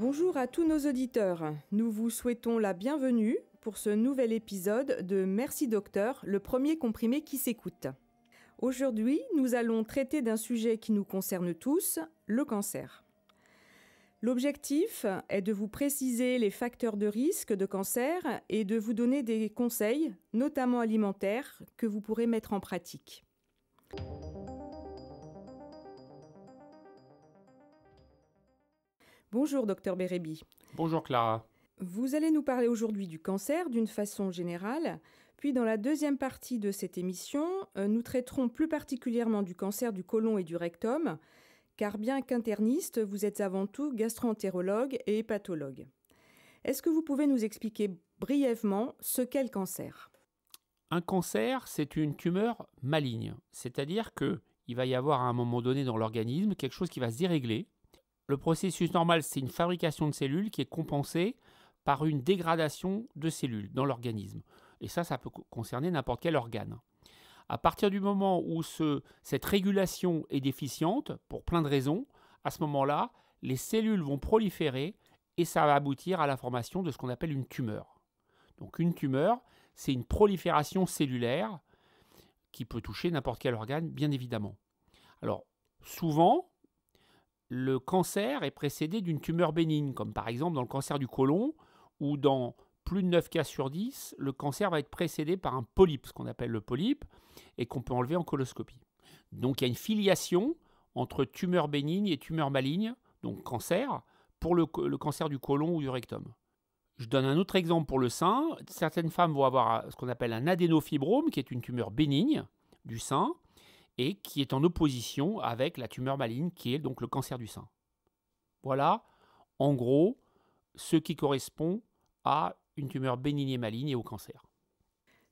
Bonjour à tous nos auditeurs. Nous vous souhaitons la bienvenue pour ce nouvel épisode de Merci Docteur, le premier comprimé qui s'écoute. Aujourd'hui, nous allons traiter d'un sujet qui nous concerne tous, le cancer. L'objectif est de vous préciser les facteurs de risque de cancer et de vous donner des conseils, notamment alimentaires, que vous pourrez mettre en pratique. Bonjour, docteur Bérébi. Bonjour Clara. Vous allez nous parler aujourd'hui du cancer d'une façon générale, puis dans la deuxième partie de cette émission, euh, nous traiterons plus particulièrement du cancer du côlon et du rectum, car bien qu'interniste, vous êtes avant tout gastroentérologue et hépatologue. Est-ce que vous pouvez nous expliquer brièvement ce qu'est le cancer? Un cancer, c'est une tumeur maligne, c'est-à-dire que il va y avoir à un moment donné dans l'organisme quelque chose qui va se dérégler. Le processus normal, c'est une fabrication de cellules qui est compensée par une dégradation de cellules dans l'organisme. Et ça, ça peut concerner n'importe quel organe. À partir du moment où cette régulation est déficiente, pour plein de raisons, à ce moment-là, les cellules vont proliférer et ça va aboutir à la formation de ce qu'on appelle une tumeur. Donc une tumeur, c'est une prolifération cellulaire qui peut toucher n'importe quel organe, bien évidemment. Alors, souvent, le cancer est précédé d'une tumeur bénigne, comme par exemple dans le cancer du côlon ou dans plus de 9 cas sur 10, le cancer va être précédé par un polype, ce qu'on appelle le polype, et qu'on peut enlever en coloscopie. Donc il y a une filiation entre tumeur bénigne et tumeur maligne, donc cancer, pour le, cancer du côlon ou du rectum. Je donne un autre exemple pour le sein. Certaines femmes vont avoir ce qu'on appelle un adénofibrome, qui est une tumeur bénigne du sein, et qui est en opposition avec la tumeur maligne, qui est donc le cancer du sein. Voilà, en gros, ce qui correspond à une tumeur bénigne et maligne et au cancer.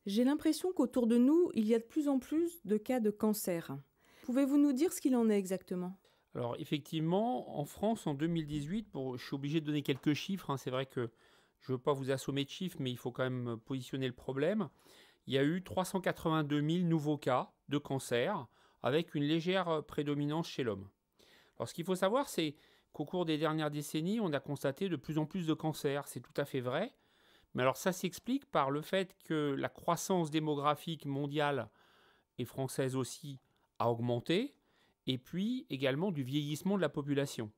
J'ai l'impression qu'autour de nous, il y a de plus en plus de cas de cancer. Pouvez-vous nous dire ce qu'il en est exactement? Alors effectivement, en France, en 2018, je suis obligé de donner quelques chiffres, hein. c'est vrai que je ne veux pas vous assommer de chiffres, mais il faut quand même positionner le problème. Il y a eu 382 000 nouveaux cas de cancer, avec une légère prédominance chez l'homme. Alors ce qu'il faut savoir, c'est qu'au cours des dernières décennies, on a constaté de plus en plus de cancers, c'est tout à fait vrai, mais alors ça s'explique par le fait que la croissance démographique mondiale et française aussi a augmenté, et puis également du vieillissement de la population.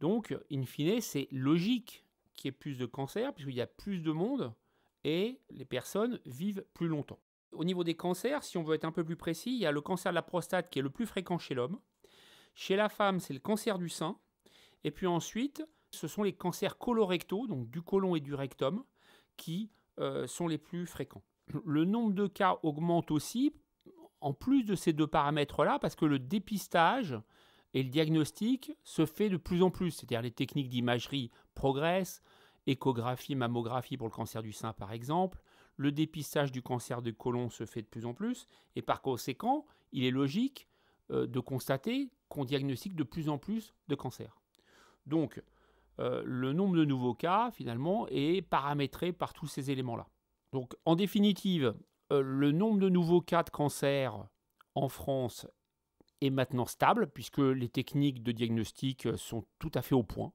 Donc, in fine, c'est logique qu'il y ait plus de cancers, puisqu'il y a plus de monde, et les personnes vivent plus longtemps. Au niveau des cancers, si on veut être un peu plus précis, il y a le cancer de la prostate qui est le plus fréquent chez l'homme. Chez la femme, c'est le cancer du sein. Et puis ensuite, ce sont les cancers colorectaux, donc du côlon et du rectum, qui euh, sont les plus fréquents. Le nombre de cas augmente aussi, en plus de ces deux paramètres-là, parce que le dépistage et le diagnostic se fait de plus en plus. C'est-à-dire les techniques d'imagerie progressent, échographie, mammographie pour le cancer du sein par exemple, le dépistage du cancer du côlon se fait de plus en plus, et par conséquent, il est logique euh, de constater qu'on diagnostique de plus en plus de cancers. Donc, euh, le nombre de nouveaux cas, finalement, est paramétré par tous ces éléments-là. Donc, en définitive, euh, le nombre de nouveaux cas de cancer en France est maintenant stable, puisque les techniques de diagnostic sont tout à fait au point.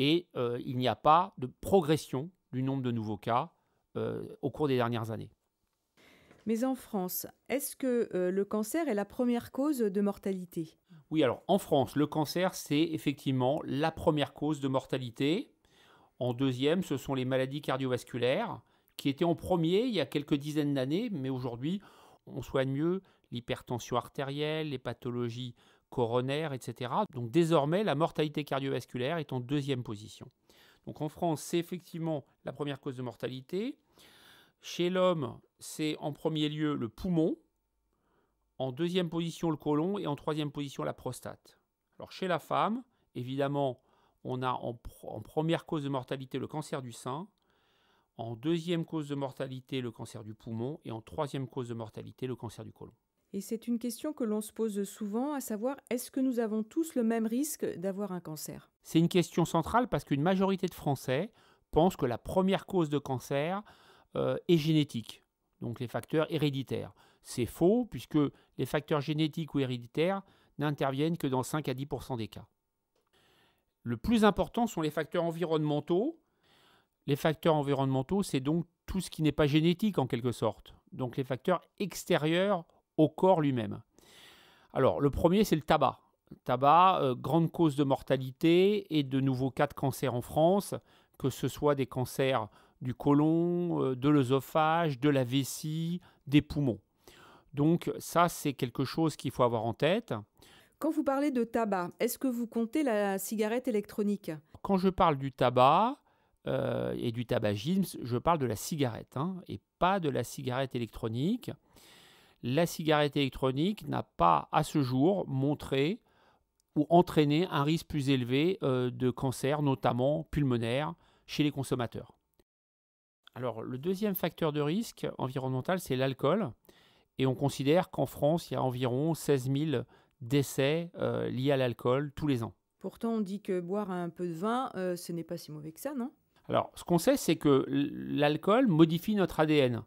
Et il n'y a pas de progression du nombre de nouveaux cas au cours des dernières années. Mais en France, est-ce que le cancer est la première cause de mortalité? Oui, alors en France, le cancer, c'est effectivement la première cause de mortalité. En deuxième, ce sont les maladies cardiovasculaires, qui étaient en premier il y a quelques dizaines d'années, mais aujourd'hui, on soigne mieux l'hypertension artérielle, les pathologies coronaires, etc. Donc désormais, la mortalité cardiovasculaire est en deuxième position. Donc en France, c'est effectivement la première cause de mortalité. Chez l'homme, c'est en premier lieu le poumon, en deuxième position le côlon et en troisième position la prostate. Alors chez la femme, évidemment, on a en, première cause de mortalité le cancer du sein, en deuxième cause de mortalité le cancer du poumon et en troisième cause de mortalité le cancer du côlon. Et c'est une question que l'on se pose souvent, à savoir est-ce que nous avons tous le même risque d'avoir un cancer? C'est une question centrale parce qu'une majorité de Français pensent que la première cause de cancer euh, est génétique, donc les facteurs héréditaires. C'est faux, puisque les facteurs génétiques ou héréditaires n'interviennent que dans 5 à 10% des cas. Le plus important sont les facteurs environnementaux. Les facteurs environnementaux, c'est donc tout ce qui n'est pas génétique en quelque sorte. Donc les facteurs extérieurs au corps lui-même. Alors le premier, c'est le tabac. tabac, euh, grande cause de mortalité et de nouveaux cas de cancer en France, que ce soit des cancers du côlon, euh, de l'œsophage, de la vessie, des poumons. Donc ça, c'est quelque chose qu'il faut avoir en tête. Quand vous parlez de tabac, est-ce que vous comptez la cigarette électronique? Quand je parle du tabac euh, et du tabagisme, je parle de la cigarette hein, et pas de la cigarette électronique. La cigarette électronique n'a pas à ce jour montré ou entraîné un risque plus élevé euh, de cancer, notamment pulmonaire, chez les consommateurs. Alors le deuxième facteur de risque environnemental, c'est l'alcool. Et on considère qu'en France, il y a environ 16 000 décès euh, liés à l'alcool tous les ans. Pourtant, on dit que boire un peu de vin, euh, ce n'est pas si mauvais que ça, non? Alors, ce qu'on sait, c'est que l'alcool modifie notre ADN,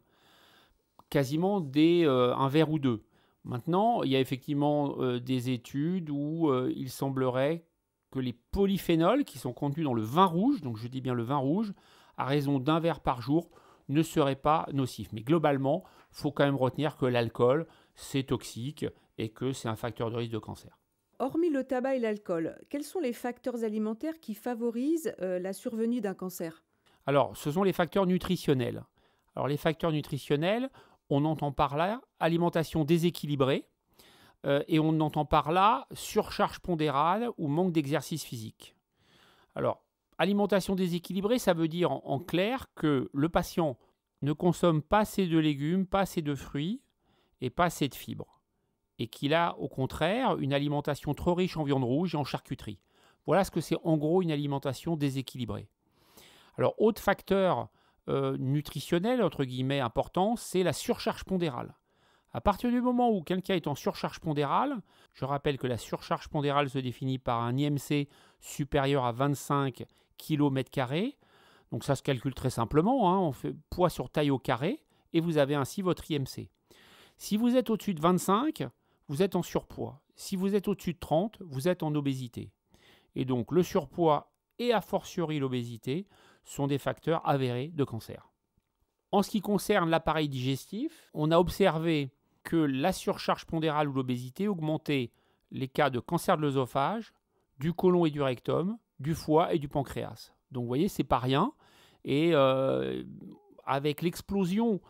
quasiment dès euh, un verre ou deux. Maintenant, il y a effectivement des études où il semblerait que les polyphénols qui sont contenus dans le vin rouge, donc je dis bien le vin rouge, à raison d'un verre par jour, ne seraient pas nocifs. Mais globalement, il faut quand même retenir que l'alcool, c'est toxique et que c'est un facteur de risque de cancer. Hormis le tabac et l'alcool, quels sont les facteurs alimentaires qui favorisent euh, la survenue d'un cancer? Alors, ce sont les facteurs nutritionnels. Alors, les facteurs nutritionnels, on entend par là alimentation déséquilibrée euh, et on entend par là surcharge pondérale ou manque d'exercice physique. Alors, alimentation déséquilibrée, ça veut dire en clair que le patient ne consomme pas assez de légumes, pas assez de fruits et pas assez de fibres. Et qu'il a au contraire une alimentation trop riche en viande rouge et en charcuterie. Voilà ce que c'est en gros une alimentation déséquilibrée. Alors, autre facteur euh, nutritionnel, entre guillemets, important, c'est la surcharge pondérale. À partir du moment où quelqu'un est en surcharge pondérale, je rappelle que la surcharge pondérale se définit par un IMC supérieur à 25 km, donc ça se calcule très simplement, hein. on fait poids sur taille au carré et vous avez ainsi votre IMC. Si vous êtes au-dessus de 25, vous êtes en surpoids. Si vous êtes au-dessus de 30, vous êtes en obésité. Et donc le surpoids et a fortiori l'obésité sont des facteurs avérés de cancer. En ce qui concerne l'appareil digestif, on a observé que la surcharge pondérale ou l'obésité augmentait les cas de cancer de l'œsophage, du côlon et du rectum, du foie et du pancréas. Donc vous voyez, c'est pas rien. Et euh, avec l'explosion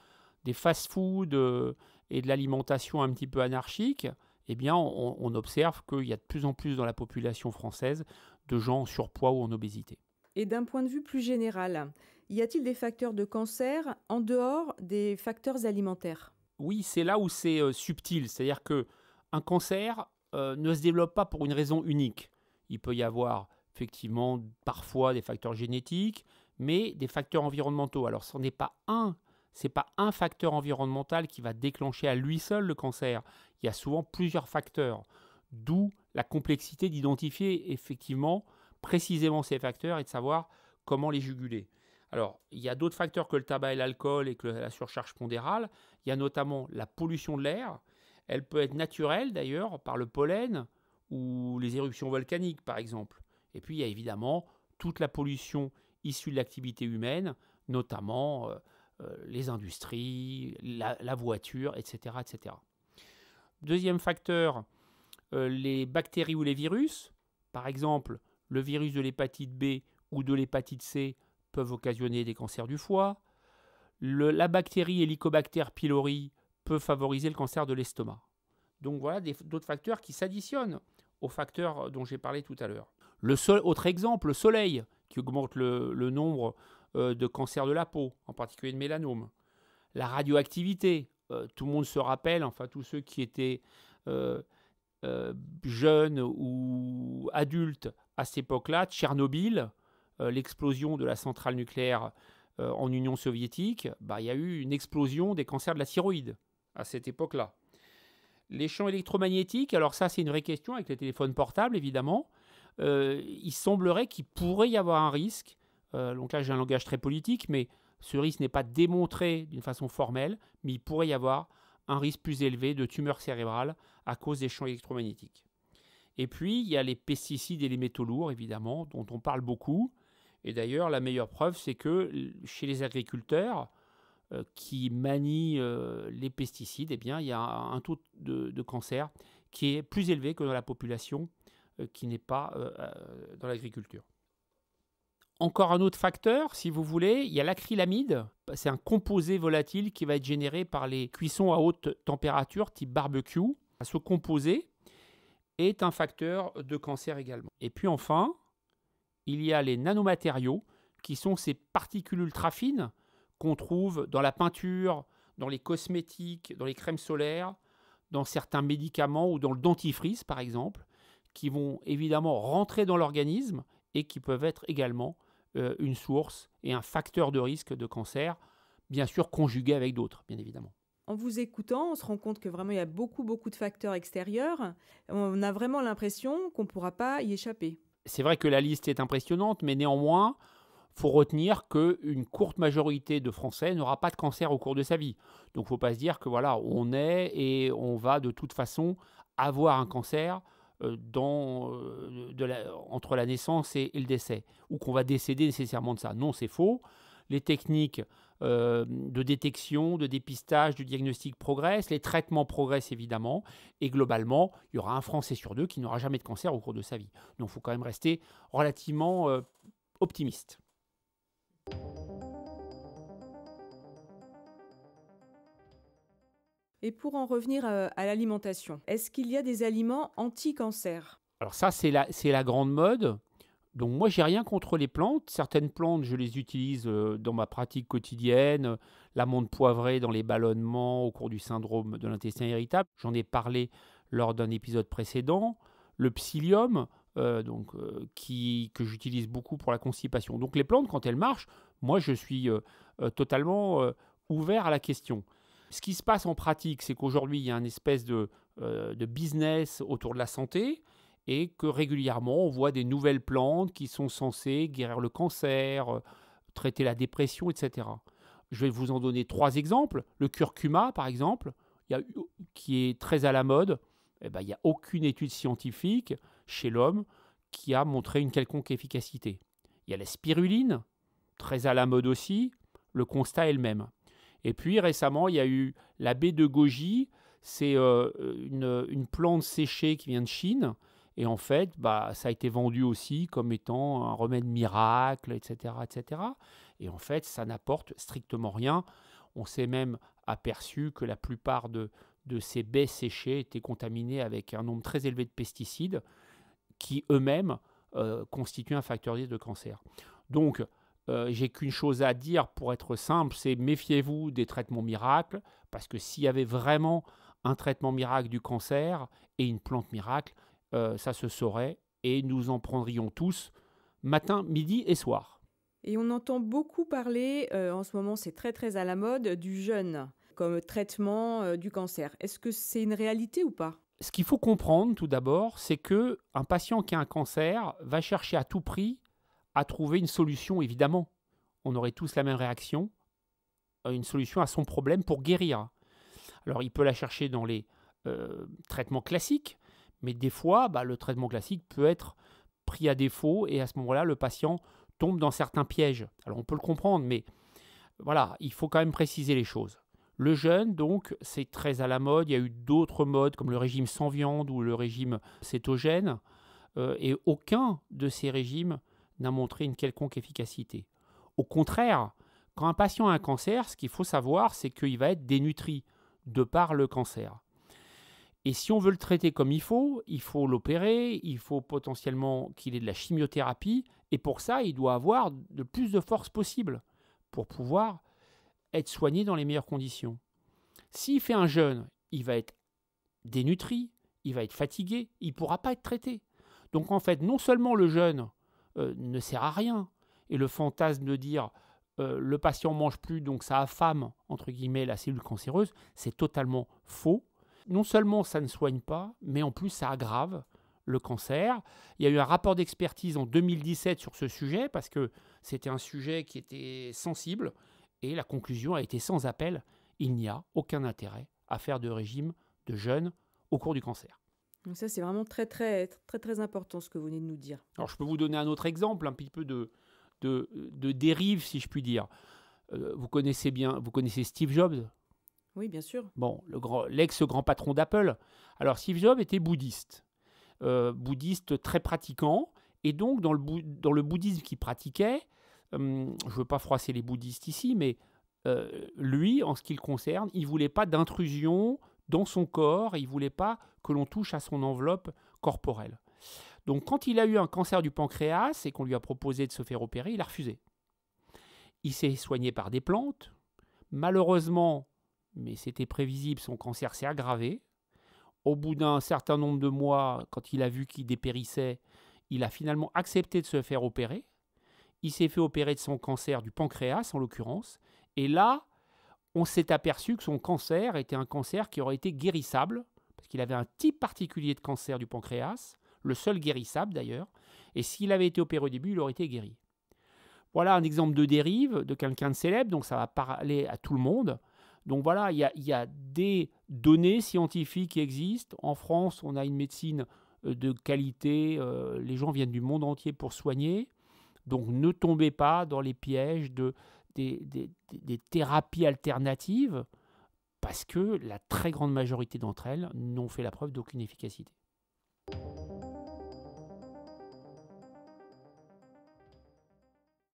des fast-foods euh, et de l'alimentation un petit peu anarchique, eh bien, on, observe qu'il y a de plus en plus dans la population française de gens en surpoids ou en obésité. Et d'un point de vue plus général, y a-t-il des facteurs de cancer en dehors des facteurs alimentaires? Oui, c'est là où c'est euh, subtil. C'est-à-dire que un cancer ne se développe pas pour une raison unique. Il peut y avoir effectivement parfois des facteurs génétiques, mais des facteurs environnementaux. Alors ce n'est pas un, c'est pas un facteur environnemental qui va déclencher à lui seul le cancer. Il y a souvent plusieurs facteurs, d'où la complexité d'identifier effectivement précisément ces facteurs et de savoir comment les juguler. Alors, il y a d'autres facteurs que le tabac et l'alcool et que la surcharge pondérale. Il y a notamment la pollution de l'air. Elle peut être naturelle d'ailleurs par le pollen ou les éruptions volcaniques par exemple. Et puis il y a évidemment toute la pollution issue de l'activité humaine, notamment euh, euh, les industries, la, voiture, etc., etc. Deuxième facteur, euh, les bactéries ou les virus. Par exemple, le virus de l'hépatite B ou de l'hépatite C peuvent occasionner des cancers du foie. la bactérie Helicobacter pylori peut favoriser le cancer de l'estomac. Donc voilà d'autres facteurs qui s'additionnent aux facteurs dont j'ai parlé tout à l'heure. Le autre exemple, le soleil, qui augmente le, nombre euh, de cancers de la peau, en particulier de mélanome. La radioactivité, euh, tout le monde se rappelle, enfin tous ceux qui étaient euh, jeunes ou adultes à cette époque-là, Tchernobyl, l'explosion de la centrale nucléaire en Union soviétique, bah, il y a eu une explosion des cancers de la thyroïde à cette époque-là. Les champs électromagnétiques, alors ça c'est une vraie question avec les téléphones portables évidemment. Euh, il semblerait qu'il pourrait y avoir un risque. Euh, donc là, j'ai un langage très politique, mais ce risque n'est pas démontré d'une façon formelle, mais il pourrait y avoir un risque plus élevé de tumeur cérébrale à cause des champs électromagnétiques. Et puis, il y a les pesticides et les métaux lourds, évidemment, dont on parle beaucoup. Et d'ailleurs, la meilleure preuve, c'est que chez les agriculteurs euh, qui manient euh, les pesticides, eh bien, il y a un taux de, cancer qui est plus élevé que dans la population euh, qui n'est pas dans l'agriculture. Encore un autre facteur, si vous voulez, il y a l'acrylamide. C'est un composé volatile qui va être généré par les cuissons à haute température type barbecue. Ce composé est un facteur de cancer également. Et puis enfin, il y a les nanomatériaux qui sont ces particules ultra fines qu'on trouve dans la peinture, dans les cosmétiques, dans les crèmes solaires, dans certains médicaments ou dans le dentifrice par exemple, qui vont évidemment rentrer dans l'organisme et qui peuvent être également euh, une source et un facteur de risque de cancer, bien sûr conjugué avec d'autres, bien évidemment. En vous écoutant, on se rend compte que vraiment il y a beaucoup, beaucoup de facteurs extérieurs. On a vraiment l'impression qu'on ne pourra pas y échapper. C'est vrai que la liste est impressionnante, mais néanmoins, faut retenir qu'une courte majorité de Français n'aura pas de cancer au cours de sa vie. Donc, il ne faut pas se dire que voilà, on est et on va de toute façon avoir un cancer euh, euh, entre la naissance et, le décès, ou qu'on va décéder nécessairement de ça. Non, c'est faux. Les techniques euh, de détection, de dépistage, de diagnostic progressent, les traitements progressent évidemment, et globalement, il y aura un Français sur deux qui n'aura jamais de cancer au cours de sa vie. Donc il faut quand même rester relativement optimiste. Et pour en revenir euh, à, l'alimentation, est-ce qu'il y a des aliments anti-cancer? Alors ça, c'est la, c'est la grande mode. Donc moi, j'ai rien contre les plantes. Certaines plantes, je les utilise euh, dans ma pratique quotidienne. L'amande poivrée dans les ballonnements au cours du syndrome de l'intestin irritable. J'en ai parlé lors d'un épisode précédent. Le psyllium, euh, donc, qui, que j'utilise beaucoup pour la constipation. Donc les plantes, quand elles marchent, moi, je suis totalement ouvert à la question. Ce qui se passe en pratique, c'est qu'aujourd'hui, il y a une espèce de, euh, de, business autour de la santé et que régulièrement, on voit des nouvelles plantes qui sont censées guérir le cancer, euh, traiter la dépression, etc. Je vais vous en donner trois exemples. Le curcuma, par exemple, qui est très à la mode. Eh ben, il n'y a aucune étude scientifique chez l'homme qui a montré une quelconque efficacité. Il y a la spiruline, très à la mode aussi. Le constat est le même. Et puis récemment, il y a eu la baie de goji. C'est euh, une, plante séchée qui vient de Chine. Et en fait, bah, ça a été vendu aussi comme étant un remède miracle, etc. etc. Et en fait, ça n'apporte strictement rien. On s'est même aperçu que la plupart de, ces baies séchées étaient contaminées avec un nombre très élevé de pesticides qui eux-mêmes euh, constituent un facteur de cancer. Donc, euh, j'ai qu'une chose à dire pour être simple, c'est méfiez-vous des traitements miracles, parce que s'il y avait vraiment un traitement miracle du cancer et une plante miracle, euh, ça se saurait et nous en prendrions tous matin, midi et soir. Et on entend beaucoup parler, euh, en ce moment c'est très très à la mode, du jeûne comme traitement du cancer. Est-ce que c'est une réalité ou pas? Ce qu'il faut comprendre tout d'abord, c'est que un patient qui a un cancer va chercher à tout prix à trouver une solution, évidemment. On aurait tous la même réaction, euh, une solution à son problème pour guérir. Alors il peut la chercher dans les euh, traitements classiques, mais des fois, bah, le traitement classique peut être pris à défaut et à ce moment-là, le patient tombe dans certains pièges. Alors on peut le comprendre, mais voilà, il faut quand même préciser les choses. Le jeûne, donc, c'est très à la mode. Il y a eu d'autres modes comme le régime sans viande ou le régime cétogène. Euh, et aucun de ces régimes n'a montré une quelconque efficacité. Au contraire, quand un patient a un cancer, ce qu'il faut savoir, c'est qu'il va être dénutri de par le cancer. Et si on veut le traiter comme il faut, il faut l'opérer, il faut potentiellement qu'il ait de la chimiothérapie, et pour ça, il doit avoir le plus de force possible pour pouvoir être soigné dans les meilleures conditions. S'il fait un jeûne, il va être dénutri, il va être fatigué, il ne pourra pas être traité. Donc en fait, non seulement le jeûne euh, ne sert à rien. Et le fantasme de dire euh, le patient mange plus, donc ça affame, entre guillemets, la cellule cancéreuse, c'est totalement faux. Non seulement ça ne soigne pas, mais en plus ça aggrave le cancer. Il y a eu un rapport d'expertise en 2017 sur ce sujet, parce que c'était un sujet qui était sensible, et la conclusion a été sans appel, il n'y a aucun intérêt à faire de régime de jeûne au cours du cancer. Donc ça, c'est vraiment très, très, très, très important ce que vous venez de nous dire. Alors, je peux vous donner un autre exemple, un petit peu de, de, de dérive, si je puis dire. Euh, vous connaissez bien, vous connaissez Steve Jobs? Oui, bien sûr. Bon, l'ex-grand patron d'Apple. Alors, Steve Jobs était bouddhiste. Euh, bouddhiste très pratiquant. Et donc, dans le, dans le bouddhisme qu'il pratiquait, hum, je ne veux pas froisser les bouddhistes ici, mais euh, lui, en ce qui le concerne, il voulait pas d'intrusion dans son corps, il voulait pas que l'on touche à son enveloppe corporelle. Donc quand il a eu un cancer du pancréas et qu'on lui a proposé de se faire opérer, il a refusé. Il s'est soigné par des plantes. Malheureusement, mais c'était prévisible, son cancer s'est aggravé. Au bout d'un certain nombre de mois, quand il a vu qu'il dépérissait, il a finalement accepté de se faire opérer. Il s'est fait opérer de son cancer du pancréas, en l'occurrence, et là, on s'est aperçu que son cancer était un cancer qui aurait été guérissable, parce qu'il avait un type particulier de cancer du pancréas, le seul guérissable d'ailleurs, et s'il avait été opéré au début, il aurait été guéri. Voilà un exemple de dérive de quelqu'un de célèbre, donc ça va parler à tout le monde. Donc voilà, il y a, des données scientifiques qui existent. En France, on a une médecine euh, de qualité, euh, les gens viennent du monde entier pour soigner. Donc ne tombez pas dans les pièges de, des, thérapies alternatives parce que la très grande majorité d'entre elles n'ont fait la preuve d'aucune efficacité.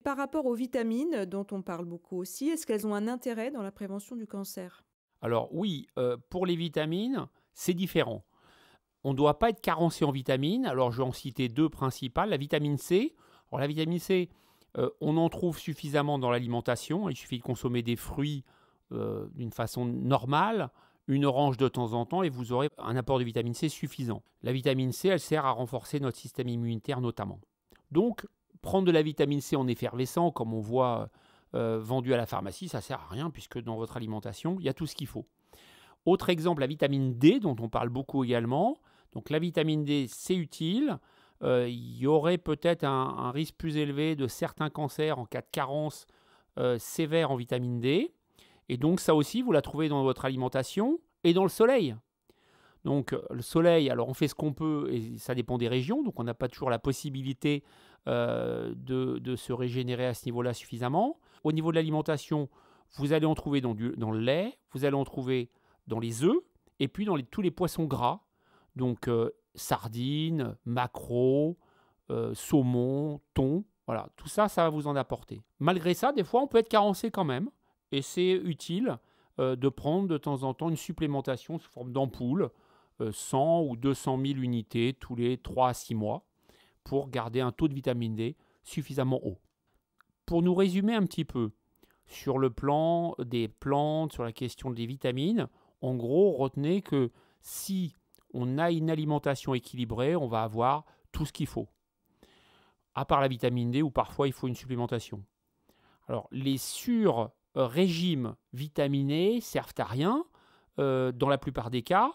Par rapport aux vitamines dont on parle beaucoup aussi, est-ce qu'elles ont un intérêt dans la prévention du cancer? Alors oui, euh, pour les vitamines, c'est différent. On ne doit pas être carencé en vitamines. Alors je vais en citer deux principales. La vitamine C. La vitamine C, euh, on en trouve suffisamment dans l'alimentation. Il suffit de consommer des fruits euh, d'une façon normale, une orange de temps en temps, et vous aurez un apport de vitamine C suffisant. La vitamine C, elle sert à renforcer notre système immunitaire notamment. Donc, prendre de la vitamine C en effervescent, comme on voit euh, vendu à la pharmacie, ça sert à rien, puisque dans votre alimentation, il y a tout ce qu'il faut. Autre exemple, la vitamine D, dont on parle beaucoup également. Donc la vitamine D, c'est utile. Euh, il y aurait peut-être un, risque plus élevé de certains cancers en cas de carence euh, sévère en vitamine D. Et donc ça aussi, vous la trouvez dans votre alimentation et dans le soleil. Donc le soleil, alors on fait ce qu'on peut et ça dépend des régions, donc on n'a pas toujours la possibilité euh, de, se régénérer à ce niveau-là suffisamment. Au niveau de l'alimentation, vous allez en trouver dans, le lait, vous allez en trouver dans les œufs et puis dans tous les poissons gras. Donc sardines, maquereaux, euh, saumon, thon. Voilà, tout ça, ça va vous en apporter. Malgré ça, des fois, on peut être carencé quand même. Et c'est utile euh, de prendre de temps en temps une supplémentation sous forme d'ampoule, 100 euh, ou 200 000 unités tous les 3 à 6 mois, pour garder un taux de vitamine D suffisamment haut. Pour nous résumer un petit peu sur le plan des plantes, sur la question des vitamines, en gros, retenez que si on a une alimentation équilibrée, on va avoir tout ce qu'il faut. À part la vitamine D, où parfois il faut une supplémentation. Alors, les sur-régimes vitaminés servent à rien euh, dans la plupart des cas.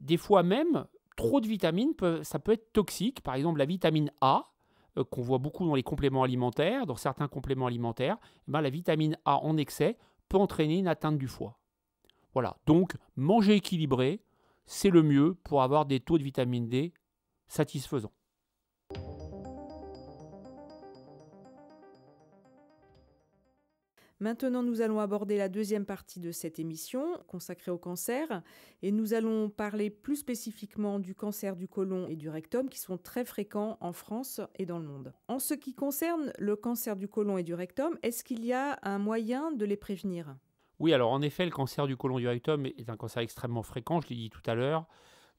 Des fois même, trop de vitamines, ça peut être toxique. Par exemple, la vitamine A, euh, qu'on voit beaucoup dans les compléments alimentaires, dans certains compléments alimentaires, eh ben, la vitamine A en excès peut entraîner une atteinte du foie. Voilà, donc manger équilibré, c'est le mieux pour avoir des taux de vitamine D satisfaisants. Maintenant, nous allons aborder la deuxième partie de cette émission consacrée au cancer et nous allons parler plus spécifiquement du cancer du côlon et du rectum qui sont très fréquents en France et dans le monde. En ce qui concerne le cancer du côlon et du rectum, est-ce qu'il y a un moyen de les prévenir? Oui, alors en effet, le cancer du côlon du rectum est un cancer extrêmement fréquent, je l'ai dit tout à l'heure.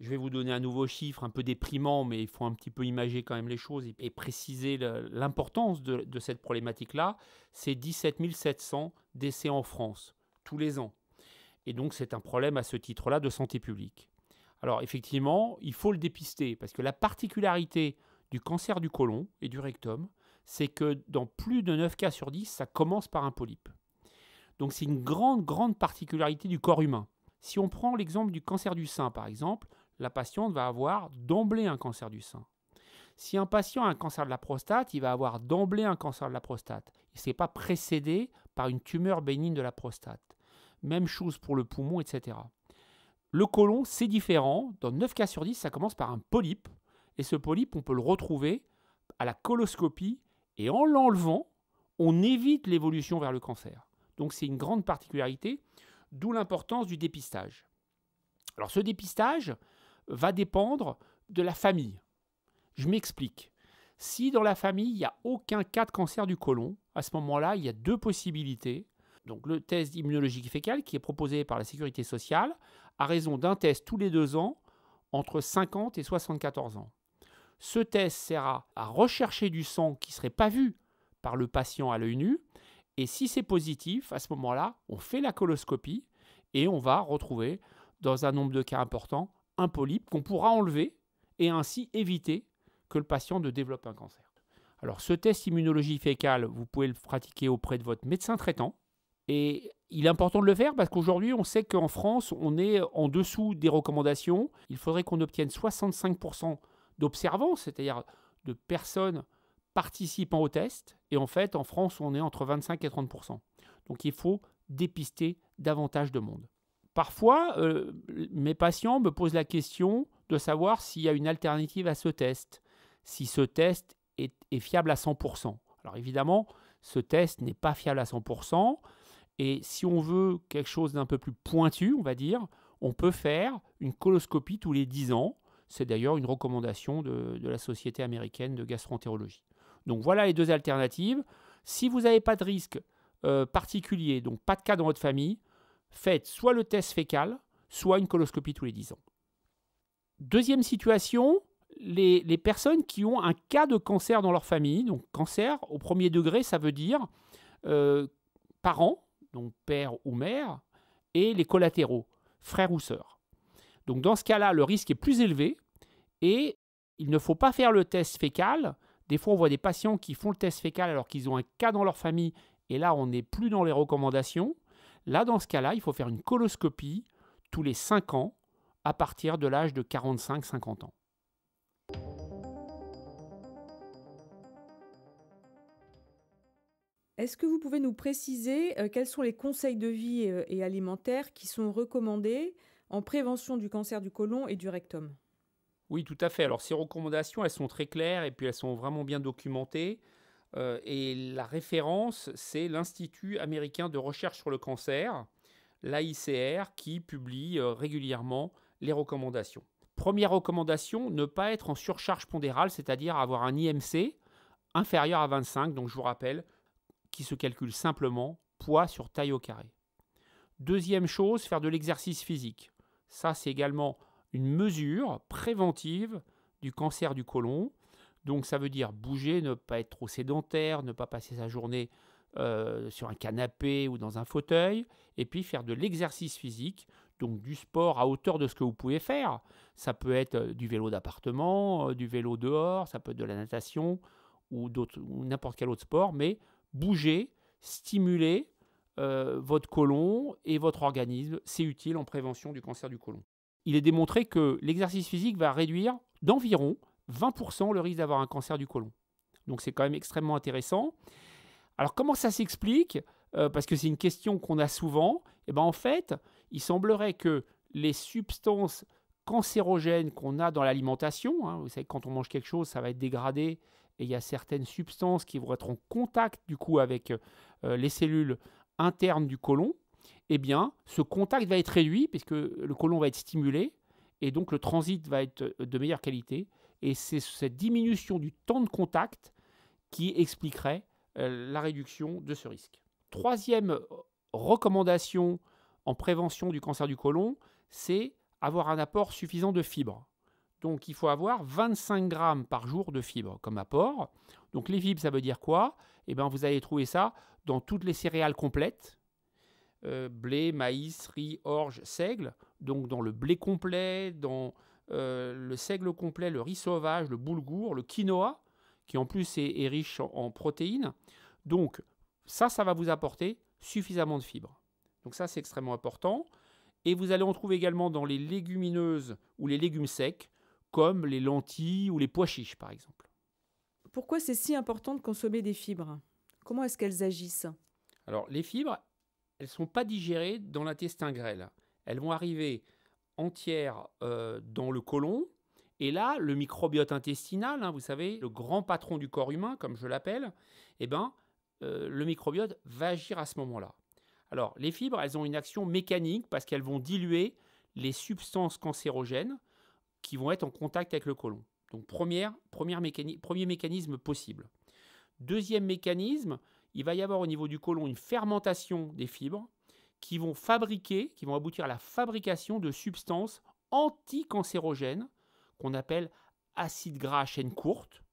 Je vais vous donner un nouveau chiffre un peu déprimant, mais il faut un petit peu imager quand même les choses et, préciser l'importance de, cette problématique-là. C'est 17 700 décès en France tous les ans. Et donc c'est un problème à ce titre-là de santé publique. Alors effectivement, il faut le dépister, parce que la particularité du cancer du côlon et du rectum, c'est que dans plus de 9 cas sur 10, ça commence par un polype. Donc c'est une grande, grande particularité du corps humain. Si on prend l'exemple du cancer du sein, par exemple, la patiente va avoir d'emblée un cancer du sein. Si un patient a un cancer de la prostate, il va avoir d'emblée un cancer de la prostate. Il ne pas précédé par une tumeur bénigne de la prostate. Même chose pour le poumon, etc. Le côlon, c'est différent. Dans 9 cas sur 10, ça commence par un polype. Et ce polype, on peut le retrouver à la coloscopie. Et en l'enlevant, on évite l'évolution vers le cancer. Donc c'est une grande particularité, d'où l'importance du dépistage. Alors ce dépistage va dépendre de la famille. Je m'explique. Si dans la famille, il n'y a aucun cas de cancer du côlon, à ce moment-là, il y a deux possibilités. Donc le test immunologique fécal qui est proposé par la sécurité sociale à raison d'un test tous les deux ans entre 50 et 74 ans. Ce test sert à rechercher du sang qui ne serait pas vu par le patient à l'œil nu. Et si c'est positif, à ce moment-là, on fait la coloscopie et on va retrouver, dans un nombre de cas important, un polype qu'on pourra enlever et ainsi éviter que le patient ne développe un cancer. Alors ce test immunologie fécale, vous pouvez le pratiquer auprès de votre médecin traitant. Et il est important de le faire parce qu'aujourd'hui, on sait qu'en France, on est en dessous des recommandations. Il faudrait qu'on obtienne 65% d'observance, c'est-à-dire de personnes participant au test. Et en fait, en France, on est entre 25 et 30%. Donc il faut dépister davantage de monde. Parfois, euh, mes patients me posent la question de savoir s'il y a une alternative à ce test, si ce test est, fiable à 100%. Alors évidemment, ce test n'est pas fiable à 100%, et si on veut quelque chose d'un peu plus pointu, on va dire, on peut faire une coloscopie tous les 10 ans. C'est d'ailleurs une recommandation de, la Société américaine de gastroentérologie. Donc voilà les deux alternatives. Si vous n'avez pas de risque euh, particulier, donc pas de cas dans votre famille, faites soit le test fécal, soit une coloscopie tous les 10 ans. Deuxième situation, les, personnes qui ont un cas de cancer dans leur famille, donc cancer au premier degré, ça veut dire euh, parents, donc père ou mère, et les collatéraux, frères ou sœurs. Donc dans ce cas-là, le risque est plus élevé et il ne faut pas faire le test fécal. Des fois, on voit des patients qui font le test fécal alors qu'ils ont un cas dans leur famille et là, on n'est plus dans les recommandations. Là, dans ce cas-là, il faut faire une coloscopie tous les 5 ans à partir de l'âge de 45-50 ans. Est-ce que vous pouvez nous préciser euh, quels sont les conseils de vie euh, et alimentaires qui sont recommandés en prévention du cancer du côlon et du rectum? Oui, tout à fait. Alors ces recommandations, elles sont très claires et puis elles sont vraiment bien documentées. Euh, et la référence, c'est l'Institut américain de recherche sur le cancer, l'AICR, qui publie régulièrement les recommandations. Première recommandation, ne pas être en surcharge pondérale, c'est-à-dire avoir un IMC inférieur à 25. Donc je vous rappelle, qui se calcule simplement poids sur taille au carré. Deuxième chose, faire de l'exercice physique. Ça, c'est également une mesure préventive du cancer du côlon. Donc ça veut dire bouger, ne pas être trop sédentaire, ne pas passer sa journée euh, sur un canapé ou dans un fauteuil, et puis faire de l'exercice physique, donc du sport à hauteur de ce que vous pouvez faire. Ça peut être euh, du vélo d'appartement, euh, du vélo dehors, ça peut être de la natation ou, ou n'importe quel autre sport, mais bouger, stimuler votre côlon et votre organisme. C'est utile en prévention du cancer du côlon. Il est démontré que l'exercice physique va réduire d'environ 20% le risque d'avoir un cancer du côlon. Donc c'est quand même extrêmement intéressant. Alors comment ça s'explique? Euh, Parce que c'est une question qu'on a souvent. Et eh ben en fait, il semblerait que les substances cancérogènes qu'on a dans l'alimentation, hein, vous savez quand on mange quelque chose, ça va être dégradé et il y a certaines substances qui vont être en contact du coup avec euh, les cellules internes du côlon, eh bien, ce contact va être réduit puisque le côlon va être stimulé et donc le transit va être de meilleure qualité. Et c'est cette diminution du temps de contact qui expliquerait euh, la réduction de ce risque. Troisième recommandation en prévention du cancer du côlon, c'est avoir un apport suffisant de fibres. Donc il faut avoir 25 grammes par jour de fibres comme apport. Donc les fibres, ça veut dire quoi? Eh bien, vous allez trouver ça dans toutes les céréales complètes. Euh, blé, maïs, riz, orge, seigle. Donc dans le blé complet, dans euh, le seigle complet, le riz sauvage, le boulgour, le quinoa, qui en plus est, riche en, protéines. Donc ça, ça va vous apporter suffisamment de fibres. Donc ça, c'est extrêmement important. Et vous allez en trouver également dans les légumineuses ou les légumes secs, comme les lentilles ou les pois chiches, par exemple. Pourquoi c'est si important de consommer des fibres? Comment est-ce qu'elles agissent? Alors, les fibres, elles ne sont pas digérées dans l'intestin grêle. Elles vont arriver entière euh, dans le côlon. Et là, le microbiote intestinal, hein, vous savez, le grand patron du corps humain, comme je l'appelle, eh ben, euh, le microbiote va agir à ce moment-là. Alors, les fibres, elles ont une action mécanique parce qu'elles vont diluer les substances cancérogènes qui vont être en contact avec le côlon. Donc, première, première premier mécanisme possible. Deuxième mécanisme, il va y avoir au niveau du côlon une fermentation des fibres qui vont fabriquer, qui vont aboutir à la fabrication de substances anticancérogènes qu'on appelle acides gras à chaîne courte,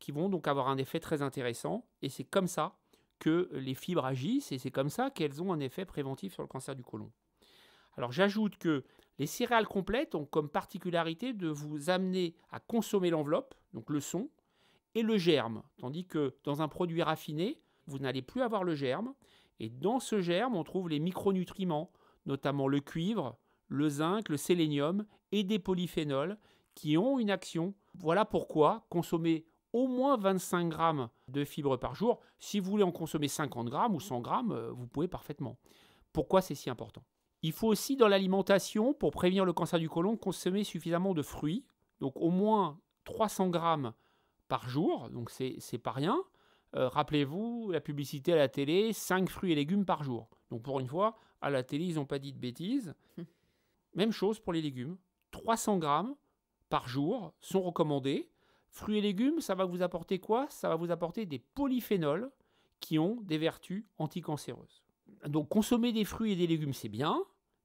qui vont donc avoir un effet très intéressant. Et c'est comme ça que les fibres agissent et c'est comme ça qu'elles ont un effet préventif sur le cancer du côlon. Alors j'ajoute que les céréales complètes ont comme particularité de vous amener à consommer l'enveloppe, donc le son, et le germe, tandis que dans un produit raffiné, vous n'allez plus avoir le germe, et dans ce germe, on trouve les micronutriments, notamment le cuivre, le zinc, le sélénium et des polyphénols qui ont une action. Voilà pourquoi consommer au moins 25 grammes de fibres par jour. Si vous voulez en consommer 50 grammes ou 100 grammes, euh, vous pouvez parfaitement. Pourquoi c'est si important? Il faut aussi dans l'alimentation, pour prévenir le cancer du côlon, consommer suffisamment de fruits. Donc au moins 300 grammes par jour, donc c'est pas rien. Euh, rappelez-vous, la publicité à la télé, 5 fruits et légumes par jour. Donc pour une fois, à la télé, ils n'ont pas dit de bêtises. Même chose pour les légumes. 300 grammes par jour sont recommandés. Fruits et légumes, ça va vous apporter quoi? Ça va vous apporter des polyphénols qui ont des vertus anticancéreuses. Donc consommer des fruits et des légumes, c'est bien,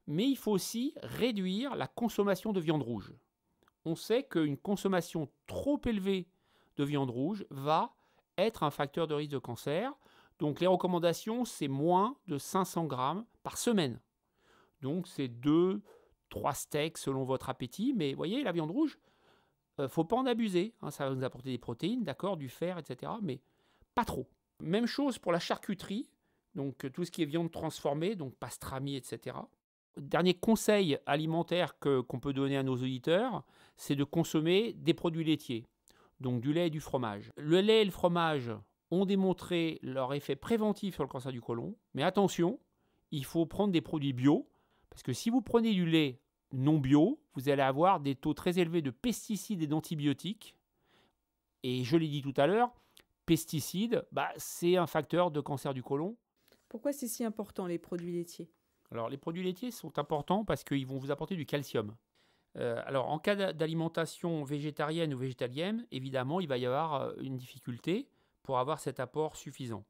mais il faut aussi réduire la consommation de viande rouge. On sait qu'une consommation trop élevée de viande rouge va être un facteur de risque de cancer. Donc les recommandations, c'est moins de 500 grammes par semaine. Donc c'est 2, 3 steaks selon votre appétit. Mais voyez, la viande rouge, euh, faut pas en abuser. Hein, ça va nous apporter des protéines, d'accord, du fer, etc. Mais pas trop. Même chose pour la charcuterie, donc tout ce qui est viande transformée, donc pastrami, etc. Dernier conseil alimentaire qu'on peut donner à nos auditeurs, c'est de consommer des produits laitiers, donc du lait et du fromage. Le lait et le fromage ont démontré leur effet préventif sur le cancer du côlon, mais attention, il faut prendre des produits bio, parce que si vous prenez du lait non bio, vous allez avoir des taux très élevés de pesticides et d'antibiotiques. Et je l'ai dit tout à l'heure, pesticides, bah, c'est un facteur de cancer du côlon. Pourquoi c'est si important les produits laitiers? Alors les produits laitiers sont importants parce qu'ils vont vous apporter du calcium. Euh, alors en cas d'alimentation végétarienne ou végétalienne, évidemment, il va y avoir euh, une difficulté pour avoir cet apport suffisant.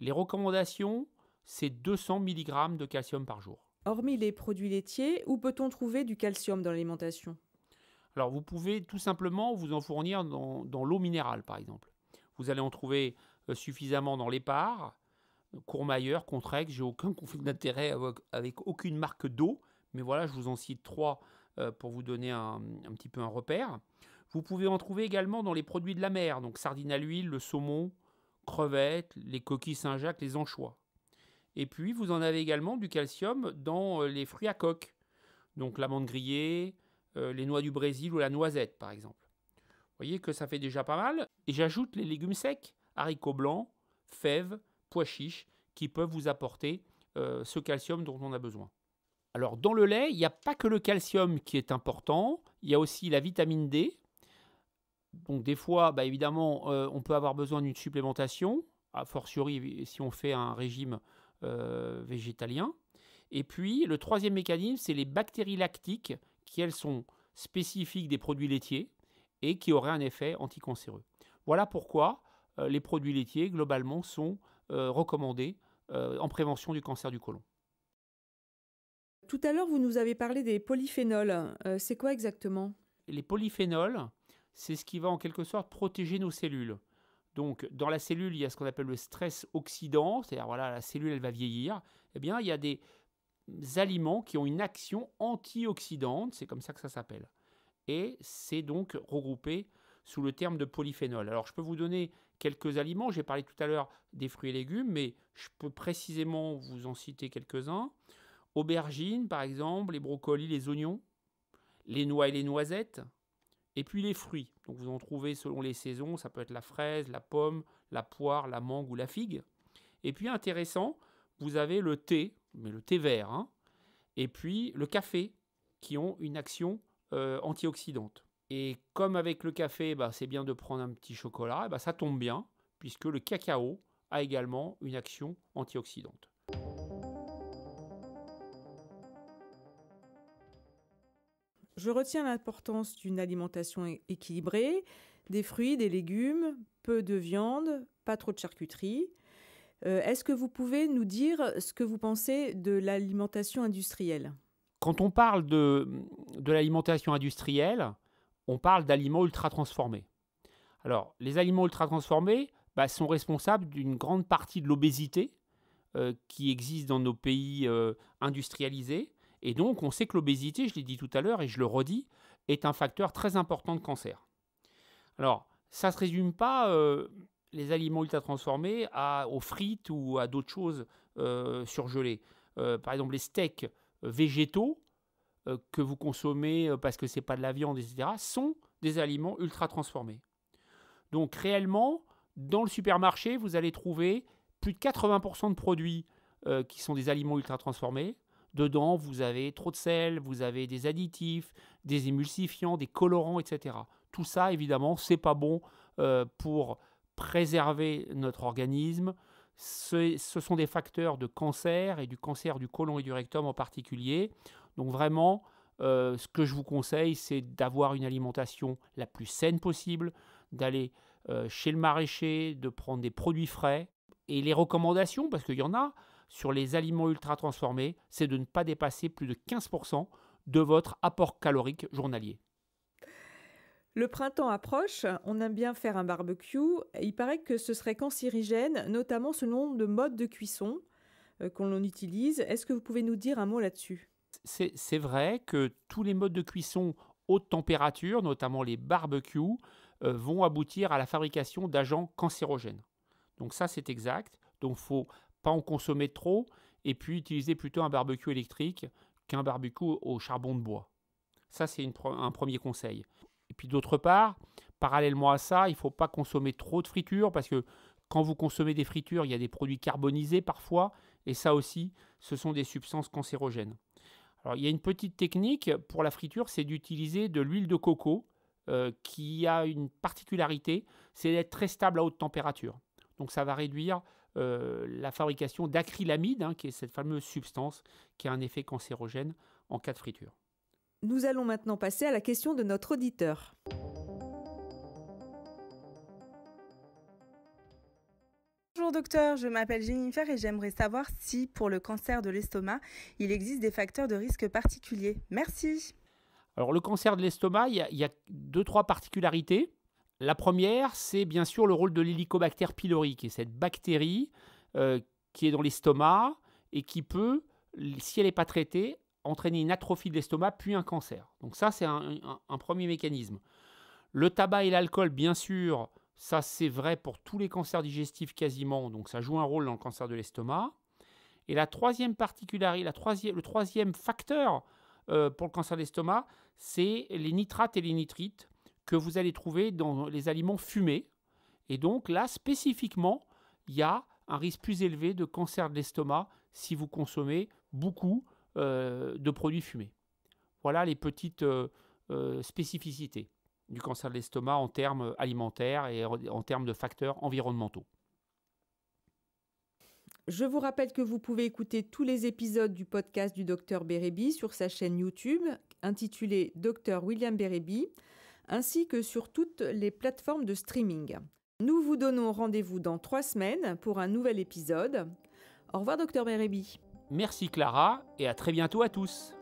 Les recommandations, c'est 200 mg de calcium par jour. Hormis les produits laitiers, où peut-on trouver du calcium dans l'alimentation? Alors vous pouvez tout simplement vous en fournir dans, l'eau minérale par exemple. Vous allez en trouver euh, suffisamment dans l'épargne, Courmayeur, Contrex, j'ai aucun conflit d'intérêt avec, aucune marque d'eau, mais voilà, je vous en cite trois euh, pour vous donner un, petit peu un repère. Vous pouvez en trouver également dans les produits de la mer, donc sardines à l'huile, le saumon, crevettes, les coquilles Saint-Jacques, les anchois. Et puis, vous en avez également du calcium dans euh, les fruits à coque. Donc l'amande grillée, euh, les noix du Brésil ou la noisette, par exemple. Vous voyez que ça fait déjà pas mal. Et j'ajoute les légumes secs, haricots blancs, fèves, pois chiches, qui peuvent vous apporter ce calcium dont on a besoin. Alors dans le lait, il n'y a pas que le calcium qui est important, il y a aussi la vitamine D. Donc des fois, bah, évidemment, on peut avoir besoin d'une supplémentation, a fortiori si on fait un régime euh, végétalien. Et puis le troisième mécanisme, c'est les bactéries lactiques qui, elles, sont spécifiques des produits laitiers et qui auraient un effet anticancéreux. Voilà pourquoi euh, les produits laitiers, globalement, sont euh, recommandés en prévention du cancer du côlon. Tout à l'heure, vous nous avez parlé des polyphénols. c'est quoi exactement? Les polyphénols, c'est ce qui va en quelque sorte protéger nos cellules. Donc, dans la cellule, il y a ce qu'on appelle le stress oxydant, c'est-à-dire voilà, la cellule elle va vieillir. Eh bien, il y a des aliments qui ont une action antioxydante, c'est comme ça que ça s'appelle. Et c'est donc regroupé sous le terme de polyphénol. Alors, je peux vous donner quelques aliments. J'ai parlé tout à l'heure des fruits et légumes, mais je peux précisément vous en citer quelques-uns. Aubergines, par exemple, les brocolis, les oignons, les noix et les noisettes, et puis les fruits. Donc vous en trouvez selon les saisons, ça peut être la fraise, la pomme, la poire, la mangue ou la figue. Et puis intéressant, vous avez le thé, mais le thé vert. Hein. Et puis le café. qui ont une action antioxydante. Et comme avec le café, bah, c'est bien de prendre un petit chocolat, bah, ça tombe bien, puisque le cacao a également une action antioxydante. Je retiens l'importance d'une alimentation équilibrée, des fruits, des légumes, peu de viande, pas trop de charcuterie. Euh, est-ce que vous pouvez nous dire ce que vous pensez de l'alimentation industrielle? Quand on parle de, l'alimentation industrielle, on parle d'aliments ultra transformés. Alors, les aliments ultra transformés bah, sont responsables d'une grande partie de l'obésité euh, qui existe dans nos pays euh, industrialisés. Et donc, on sait que l'obésité, je l'ai dit tout à l'heure et je le redis, est un facteur très important de cancer. Alors, ça ne se résume pas, euh, les aliments ultra transformés, aux frites ou à d'autres choses surgelées. par exemple, les steaks végétaux euh, que vous consommez euh, parce que c'est pas de la viande, etc., sont des aliments ultra transformés. Donc réellement, dans le supermarché, vous allez trouver plus de 80% de produits euh, qui sont des aliments ultra transformés. Dedans, vous avez trop de sel, vous avez des additifs, des émulsifiants, des colorants, etc. Tout ça, évidemment, c'est pas bon pour préserver notre organisme. Ce, ce sont des facteurs de cancer et du cancer du côlon et du rectum en particulier. Donc vraiment, euh, ce que je vous conseille, c'est d'avoir une alimentation la plus saine possible, d'aller euh, chez le maraîcher, de prendre des produits frais. Et les recommandations, parce qu'il y en a sur les aliments ultra transformés, c'est de ne pas dépasser plus de 15% de votre apport calorique journalier. Le printemps approche, on aime bien faire un barbecue. Il paraît que ce serait cancérigène, notamment selon le mode de cuisson euh, qu'on utilise. Est-ce que vous pouvez nous dire un mot là-dessus? C'est vrai que tous les modes de cuisson haute température, notamment les barbecues, euh, vont aboutir à la fabrication d'agents cancérogènes. Donc ça, c'est exact. Donc il faut pas en consommer trop et puis utiliser plutôt un barbecue électrique qu'un barbecue au charbon de bois. Ça, c'est un premier conseil. Et puis d'autre part, parallèlement à ça, il ne faut pas consommer trop de fritures parce que quand vous consommez des fritures, il y a des produits carbonisés parfois, et ça aussi, ce sont des substances cancérogènes. Alors, il y a une petite technique pour la friture, c'est d'utiliser de l'huile de coco euh, qui a une particularité, c'est d'être très stable à haute température. Donc ça va réduire euh, la fabrication d'acrylamide, hein, qui est cette fameuse substance qui a un effet cancérogène en cas de friture. Nous allons maintenant passer à la question de notre auditeur. Bonjour docteur, je m'appelle Jennifer et j'aimerais savoir si pour le cancer de l'estomac, il existe des facteurs de risque particuliers. Merci. Alors le cancer de l'estomac, il, y, a deux, trois particularités. La première, c'est bien sûr le rôle de l'hélicobacter pylori, qui est cette bactérie euh, qui est dans l'estomac et qui peut, si elle n'est pas traitée, entraîner une atrophie de l'estomac puis un cancer. Donc ça, c'est un premier mécanisme. Le tabac et l'alcool, bien sûr, ça, c'est vrai pour tous les cancers digestifs quasiment, donc ça joue un rôle dans le cancer de l'estomac. Et la troisième particularité, la troisième, le troisième facteur euh, pour le cancer de l'estomac, c'est les nitrates et les nitrites que vous allez trouver dans les aliments fumés. Et donc là, spécifiquement, il y a un risque plus élevé de cancer de l'estomac si vous consommez beaucoup euh, de produits fumés. Voilà les petites euh, spécificités du cancer de l'estomac en termes alimentaires et en termes de facteurs environnementaux. Je vous rappelle que vous pouvez écouter tous les épisodes du podcast du docteur Bérébi sur sa chaîne YouTube intitulée Docteur William Bérébi, ainsi que sur toutes les plateformes de streaming. Nous vous donnons rendez-vous dans trois semaines pour un nouvel épisode. Au revoir, docteur Bérébi. Merci Clara et à très bientôt à tous.